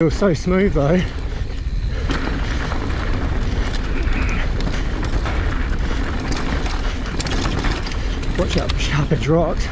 It was so smooth though. Watch out for sharp edge rocks.